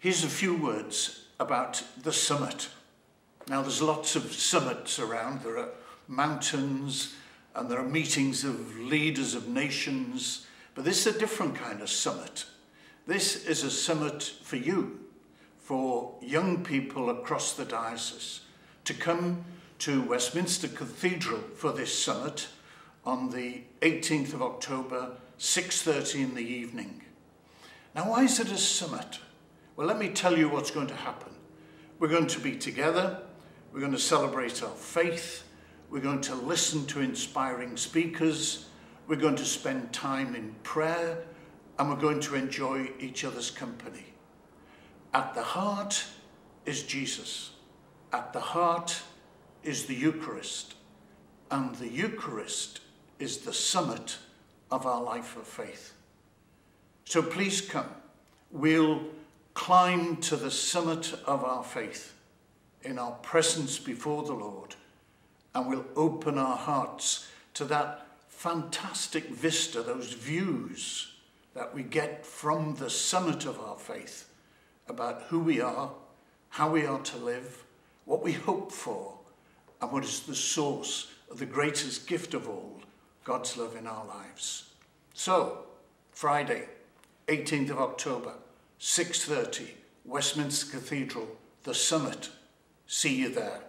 Here's a few words about the summit. Now, there's lots of summits around. There are mountains and there are meetings of leaders of nations, but this is a different kind of summit. This is a summit for you, for young people across the diocese, to come to Westminster Cathedral for this summit on the 18th of October, 6.30 in the evening. Now, why is it a summit? Well, let me tell you what's going to happen. We're going to be together, we're going to celebrate our faith, we're going to listen to inspiring speakers, we're going to spend time in prayer, and we're going to enjoy each other's company. At the heart is Jesus. At the heart is the Eucharist. And the Eucharist is the summit of our life of faith. So please come. We'll climb to the summit of our faith in our presence before the Lord, and we'll open our hearts to that fantastic vista, those views that we get from the summit of our faith about who we are, how we are to live, what we hope for, and what is the source of the greatest gift of all, God's love in our lives. So, Friday, 18th of October, 6.30, Westminster Cathedral, the summit. See you there.